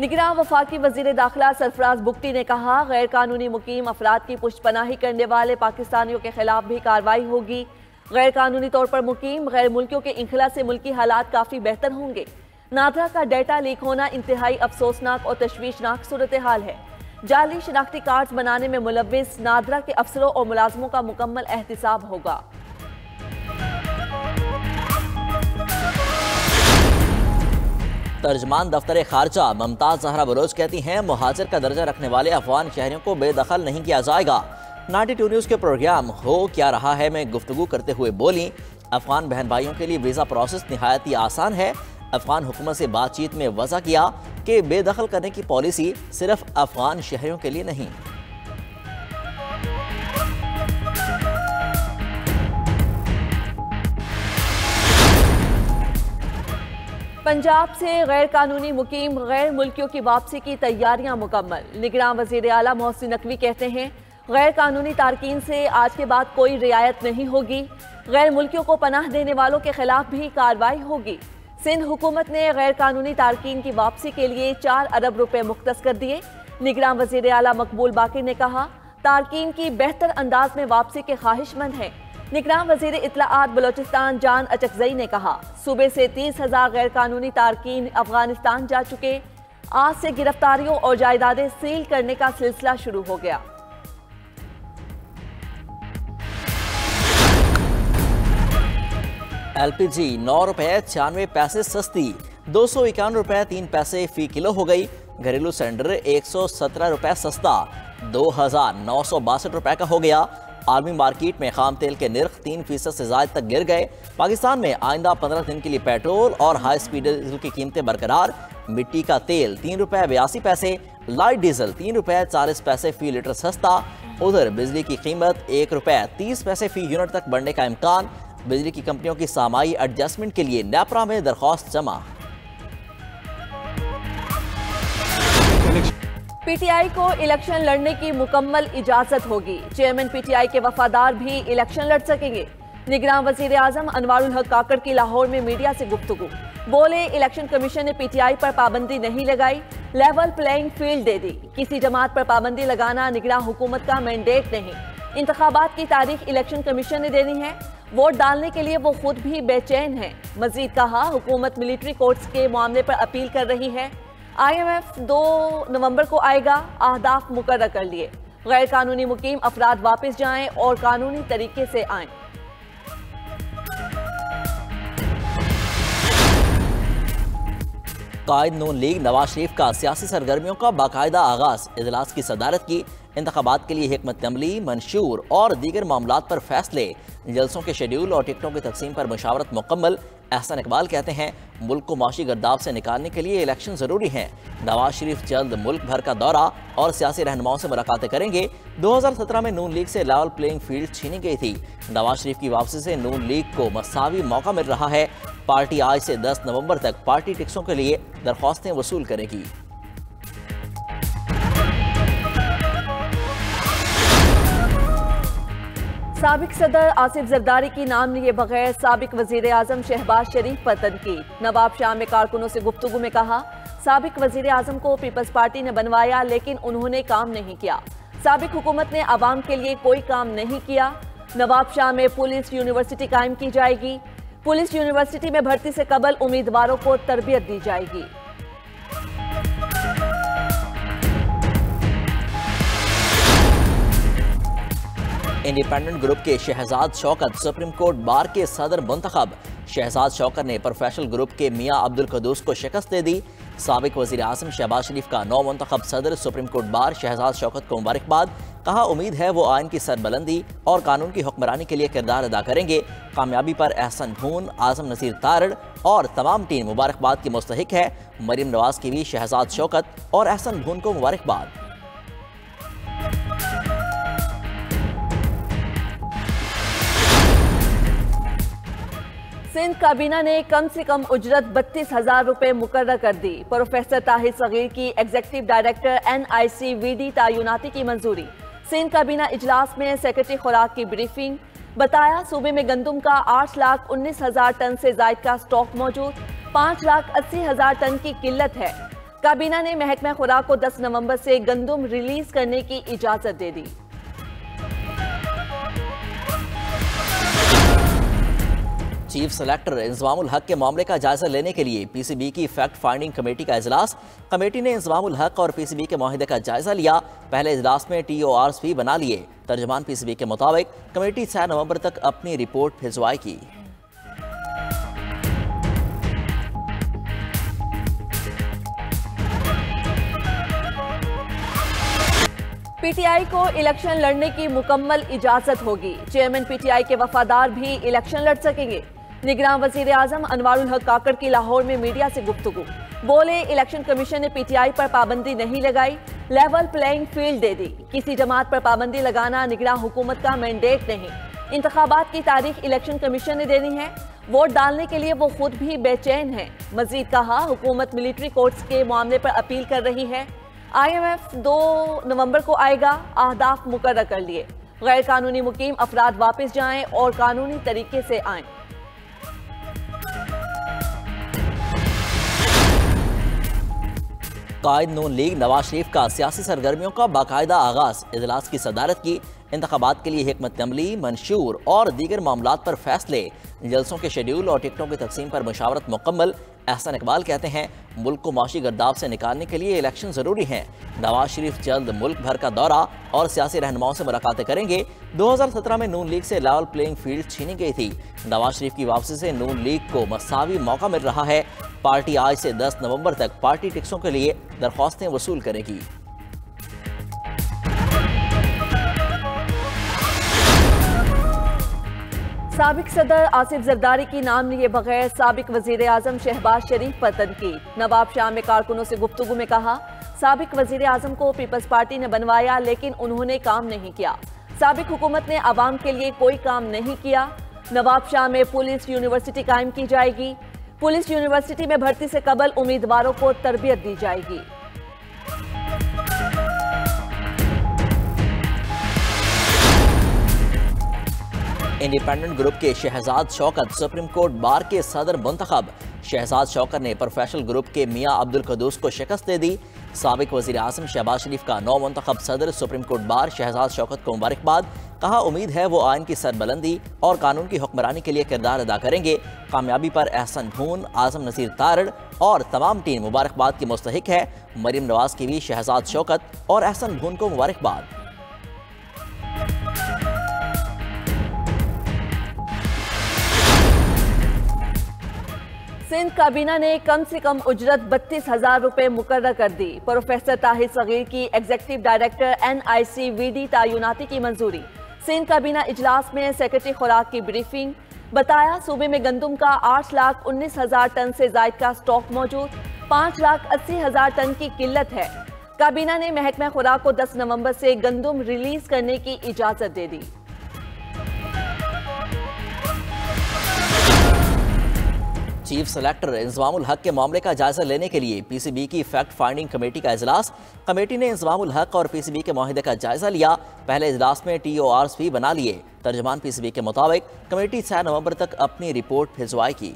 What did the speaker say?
निगरान वफाकी वज़ीर दाखिला सरफराज बुख्ती ने कहा गैर कानूनी मुकीम अफराद की पुष्पनाही करने वाले पाकिस्तानियों के खिलाफ भी कार्रवाई होगी। गैर कानूनी तौर पर मुकीम गैर मुल्कियों के इंखला से मुल्की हालात काफ़ी बेहतर होंगे। नादरा का डेटा लीक होना इंतहाई अफसोसनाक और तशवीशनाक सूरत हाल है। जाली शनाख्ती कार्ड बनाने में मुलविस नादरा के अफसरों और मुलाजमों का मुकम्मल एहतसाब होगा। तर्जमान दफ्तर खारजा। ममताज जहरा बलोच कहती हैं, महाजर का दर्जा रखने वाले अफगान शहरियों को बेदखल नहीं किया जाएगा। नाटी टू न्यूज़ के प्रोग्राम, हो क्या रहा है? मैं गुफ्तु करते हुए बोली, अफगान बहन भाइयों के लिए वीज़ा प्रोसेस नहायत ही आसान है। अफगान हुकूमत से बातचीत में वजह किया कि बेदखल करने की पॉलिसी सिर्फ़ अफगान शहरियों के लिए नहीं। पंजाब से गैर कानूनी मुकीम, गैर मुल्कियों की वापसी की तैयारियाँ मुकम्मल। निगरान वज़ीर अला मोहसिन नकवी कहते हैं गैर कानूनी तारकिन से आज के बाद कोई रियायत नहीं होगी। गैर मुल्कियों को पनाह देने वालों के खिलाफ भी कार्रवाई होगी। सिंध हुकूमत ने गैर कानूनी तारकिन की वापसी के लिए चार अरब रुपए मुख्त कर दिए। निगरान वज़ीर अला मकबूल बाकी ने कहा, तारकिन की बेहतर अंदाज में वापसी के ख्वाहिशमंद हैं। निगरान वज़ीर इतलात बलोचिस्तान जान अचकजई ने कहा, सूबे से तीस हज़ार गैर कानूनी तारकिन अफ़गानिस्तान जा चुके। आज से गिरफ्तारियों और जायदादें सील करने का सिलसिला शुरू हो गया। एलपीजी, नौ रुपए, छियानवे पैसे सस्ती, दो सौ इक्यानवे रुपए, तीन पैसे फ़ी किलो हो गई। घरेलू सिलेंडर एक सौ सत्रह रुपए सस्ता, दो हज़ार नौ सौ बासठ रुपए का हो गया। आर्मी मार्केट में खाम तेल के निर्ख तीन फ़ीसद से ज़्यादा तक गिर गए। पाकिस्तान में आइंदा पंद्रह दिन के लिए पेट्रोल और हाई स्पीड डीजल की कीमतें बरकरार। मिट्टी का तेल तीन रुपए बयासी पैसे, लाइट डीजल तीन रुपए चालीस पैसे फ़ी लीटर सस्ता। उधर बिजली की कीमत एक रुपए तीस पैसे फ़ी यूनिट तक बढ़ने का इम्कान। बिजली की कंपनियों की सामाई एडजस्टमेंट के लिए नेपरा में दरख्वास्त जमा। पीटीआई को इलेक्शन लड़ने की मुकम्मल इजाज़त होगी। चेयरमैन पीटीआई के वफादार भी इलेक्शन लड़ सकेंगे। निगरान वज़ीर आज़म अनवारुल हक काकड़ की लाहौर में मीडिया से गुफ्तगु। बोले, इलेक्शन कमीशन ने पीटीआई पर पाबंदी नहीं लगाई, लेवल प्लेइंग फ़ील्ड दे दी। किसी जमात पर पाबंदी लगाना निगरान हुकूमत का मैंडेट नहीं। इंतबात की तारीख इलेक्शन कमीशन ने देनी है। वोट डालने के लिए वो खुद भी बेचैन है। मजीद कहा, हुकूमत मिलिट्री कोर्ट्स के मामले पर अपील कर रही है। आईएमएफ दो नवंबर को आएगा, अहदाफ मुकर कर लिए। गैर कानूनी मुकीम अफराद वापस जाएँ और कानूनी तरीके से आएँ। कायद नून लीग नवाज़ शरीफ का सियासी सरगर्मियों का बाकायदा आगाज़। इजलास की सदारत की इंतबात के लिए हमत अमली मंशूर और दीगर मामला पर फैसले। जलसों के शेड्यूल और टिकटों की तकसीम पर मशावरत मुकम्मल। एहसन इकबाल कहते हैं, मुल्क को माशी गर्दाव से निकालने के लिए इलेक्शन ज़रूरी हैं। नवाज़ शरीफ जल्द मुल्क भर का दौरा और सियासी रहनुमाओं से मुलाकातें करेंगे। 2017 में नून लीग से लेवल प्लेइंग फ़ील्ड छीनी गई थी। नवाज़ शरीफ की वापसी से नून लीग को मसावी मौका मिल रहा है। पार्टी आज से 10 नवंबर तक पार्टी टिक्सों के लिए दरख्वास्तें वसूल करेगी। सबक सदर आसिफ जरदारी की नाम लिए बगैर सबक वज़ीर अजम शहबाज शरीफ पर तनकीद नवाब शाह में कारकुनों से गुफ्तु में कहा सबक वज़ीर अजम को पीपल्स पार्टी ने बनवाया लेकिन उन्होंने काम नहीं किया सबक हुकूमत ने आवाम के लिए कोई काम नहीं किया नवाब शाह में पुलिस यूनिवर्सिटी कायम की जाएगी पुलिस यूनिवर्सिटी में भर्ती से कबल उम्मीदवारों को तरबियत दी जाएगी इंडिपेंडेंट ग्रुप के Shahzad Shaukat supreme court bar के सदर मुंतखब। शहजाद शौकत ने प्रोफेशनल ग्रुप के मियाँ अब्दुल कदूस को शिकस्त दे दी। सबक वजी अजम शहबाज शरीफ का नौ मंतखब सदर supreme court bar Shahzad Shaukat को मुबारकबाद। कहा, उम्मीद है वो आयन की सरबलंदी और कानून की हुक्मरानी के लिए किरदार अदा करेंगे। कामयाबी पर एहसन भून आज़म नसीर तारड़ और तमाम टीम मुबारकबाद की मुस्तक है। मरीम नवाज़ की भी शहजाद शौकत और एहसन भून को मुबारकबाद। सिंध काबीना ने कम से कम उजरत बत्तीस हज़ार रुपए मुकर कर दी। प्रोफेसर ताहिर सगीर की executive director N I C V D तयनाती की मंजूरी। सिंध काबीना इजलास में सेक्रेटरी खुराक की ब्रीफिंग। बताया, सूबे में गंदम का आठ लाख उन्नीस हज़ार टन से जायद का स्टॉक मौजूद। पाँच लाख अस्सी हज़ार टन की किल्लत है। काबीना ने महकमा खुराक को 10 नवंबर से गंदुम रिलीज़ करने की इजाज़त दे दी। चीफ सेलेक्टर इंजमामुल हक के मामले का जायजा लेने के लिए पीसीबी की फैक्ट फाइंडिंग कमेटी का इजलास। कमेटी ने इंजमामुल हक और पीसीबी के माहिदे का जायजा लिया। पहले इजलास में टी ओ आर भी बना लिए। तर्जमान पीसीबी के मुताबिक कमेटी छह नवंबर तक अपनी रिपोर्ट भिजवाएगी। पीटीआई को इलेक्शन लड़ने की मुकम्मल इजाज़त होगी। चेयरमैन पीटीआई के वफादार भी इलेक्शन लड़ सकेंगे। निगरान वज़ीर आज़म अनवारुल काकड़ की लाहौर में मीडिया से गुफ्तगु। बोले, इलेक्शन कमीशन ने पीटीआई पर पाबंदी नहीं लगाई, लेवल प्लेइंग फ़ील्ड दे दी। किसी जमात पर पाबंदी लगाना निगरान हुकूमत का मैंडेट नहीं। इंतबात की तारीख इलेक्शन कमीशन ने देनी है। वोट डालने के लिए वो खुद भी बेचैन है। मजीद कहा, हुकूमत मिलिट्री कोर्ट्स के मामले पर अपील कर रही है। आईएमएफ दो नवंबर को आएगा अहदाफ मुकर कर लिए। गैर कानूनी मुकीम अफराद वापस जाएँ और कानूनी तरीके से आएँ। कायद नून लीग नवाज़ शरीफ का सियासी सरगर्मियों का बाकायदा आगाज़। इजलास की सदारत की इंतबात के लिए हमत अमली मंशूर और दीगर मामला पर फैसले। जलसों के शेड्यूल और टिकटों की तकसीम पर मशावरत मुकम्मल, एहसन इकबाल कहते हैं, मुल्क को माशी गर्दाब से निकालने के लिए इलेक्शन ज़रूरी हैं। नवाज़ शरीफ जल्द मुल्क भर का दौरा और सियासी रहनुमाओं से मुलाकातें करेंगे। 2017 में नून लीग से लेवल प्लेइंग फ़ील्ड छीनी गई थी। नवाज़ शरीफ की वापसी से नून लीग को मसावी मौका मिल रहा है। पार्टी आज से 10 नवंबर तक पार्टी टिक्सों के लिए दरख्वास्तें वसूल करेगी। सबक सदर आसिफ जरदारी की नाम लिए बगैर सबक वज़ीर अजम शहबाज शरीफ पर तनकीद। नवाब शाह में कारकुनों से गुफ्तु में कहा, सबक वज़ीर अजम को पीपल्स पार्टी ने बनवाया, लेकिन उन्होंने काम नहीं किया। सबक हुकूमत ने आवाम के लिए कोई काम नहीं किया। नवाब शाह में पुलिस यूनिवर्सिटी कायम की जाएगी। पुलिस यूनिवर्सिटी में भर्ती से कबल उम्मीदवारों को तरबियत दी जाएगी। इंडिपेंडेंट ग्रुप के Shahzad Shaukat supreme court bar के सदर मुंतखब। शहजाद शौकत ने प्रोफेशनल ग्रुप के मियाँ अब्दुल कदूस को शिकस्त दे दी। सबक वजी अजम शहबाज शरीफ का नौ मंतखब सदर supreme court bar Shahzad Shaukat को मुबारकबाद। कहा, उम्मीद है वो आइन की सरबलंदी और कानून की हुक्मरानी के लिए किरदार अदा करेंगे। कामयाबी पर एहसन भून, आज़म नसीर तारड़ और तमाम टीम मुबारकबाद की मुस्तक है। मरीम नवाज़ की भी शहजाद शौकत और एहसन भून को मुबारकबाद। सिंध काबीना ने कम से कम उजरत बत्तीस हज़ार रुपए मुकर कर दी। प्रोफेसर ताहिर सगीर की executive director N I C V D तयनाती की मंजूरी। सिंध काबीना इजलास में सेक्रेटरी खुराक की ब्रीफिंग। बताया, सूबे में गंदुम का आठ लाख उन्नीस हज़ार टन से जायद का स्टॉक मौजूद। पाँच लाख अस्सी हज़ार टन की किल्लत है। काबीना ने महकमा खुराक को 10 नवंबर से गंदुम रिलीज़ करने की इजाज़त दे दी। चीफ सेलेक्टर इंजमामुल हक के मामले का जायजा लेने के लिए पीसीबी की फैक्ट फाइंडिंग कमेटी का अजलास कमेटी ने इंजमामुल हक और पीसीबी के माहिदे का जायजा लिया। पहले अजलास में टी ओ आर भी बना लिए। तर्जमान पीसीबी के मुताबिक कमेटी छह नवंबर तक अपनी रिपोर्ट भिजवाएगी।